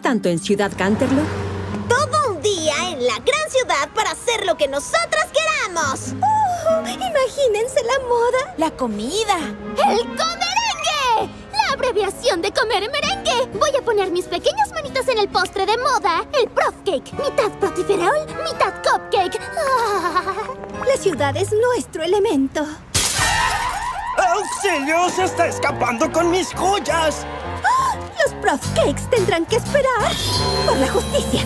tanto en Ciudad Canterlot? Todo un día en la gran ciudad para hacer lo que nosotras queramos. Uh, imagínense la moda, la comida, el comerengue, la abreviación de comer merengue. Voy a poner mis pequeñas manitas en el postre de moda, el prof cake, mitad protiferol, mitad cupcake. Ah. La ciudad es nuestro elemento. ¡Auxilio! ¡Se está escapando con mis joyas! ¡Ah! Los prof cakes tendrán que esperar por la justicia.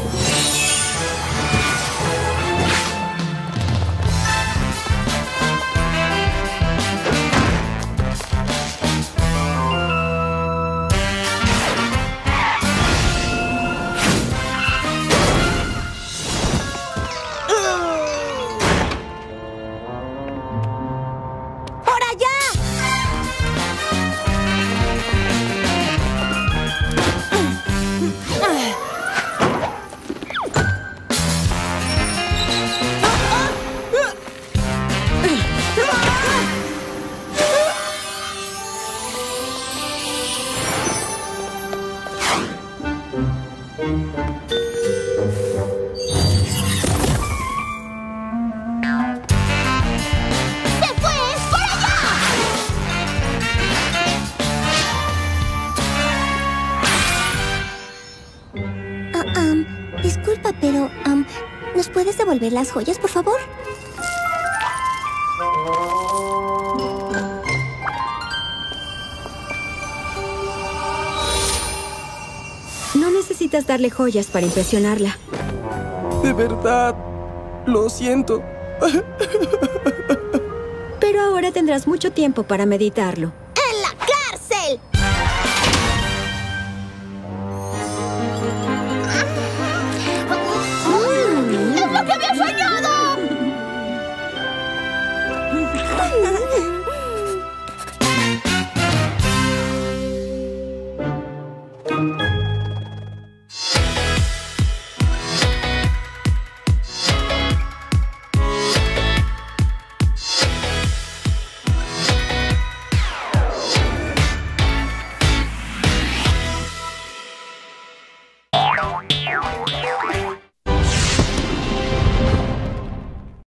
Disculpa, pero... ¿Nos puedes devolver las joyas, por favor? Necesitas darle joyas para impresionarla. De verdad, lo siento. Pero ahora tendrás mucho tiempo para meditarlo.